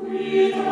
with